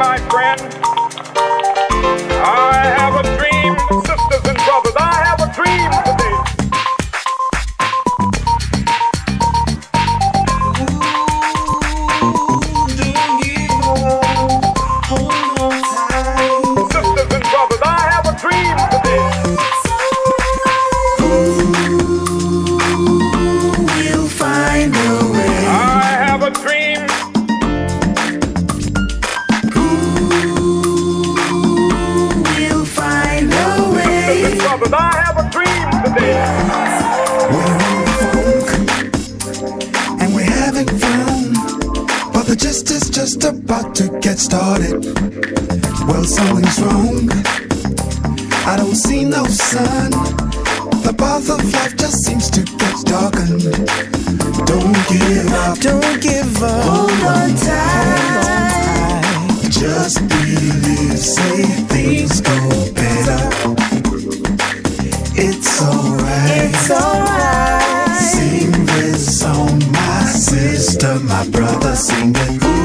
my friend. Way. Brothers, I have a dream today. We're on the phone and we're having fun. But the gist is just about to get started. Well, something's wrong. I don't see no sun. The path of life just seems to get darkened. Don't give up. Don't give up. Hold on tight. Just believe, say things go sister, my brother, sing it. Ooh,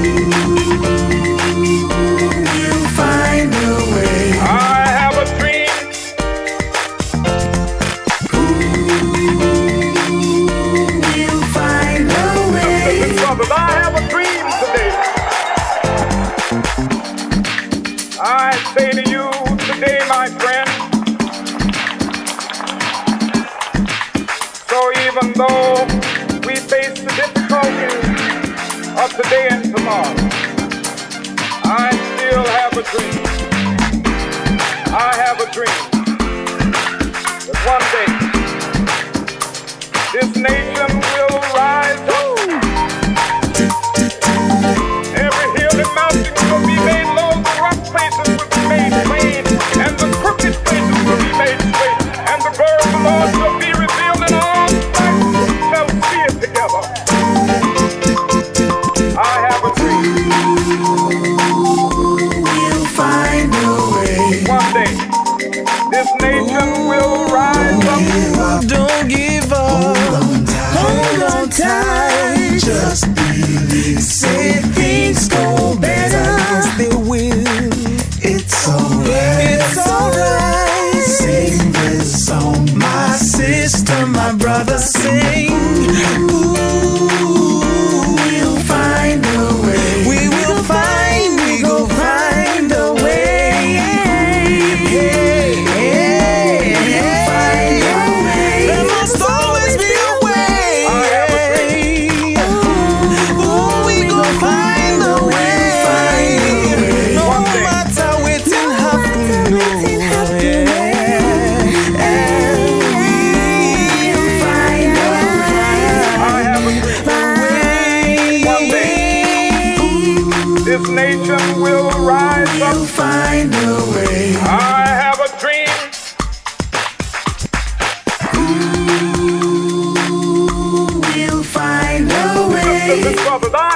you'll find a way. I have a dream. You'll find a way. Brothers, I have a dream today. I say to you today, my friend. So even though today and tomorrow, I still have a dream. I have a dream that one day this nation Sister, my brother, sing. Ooh, this nation will rise up. We'll find a way. I have a dream. We'll find a way. Sisters and brothers, I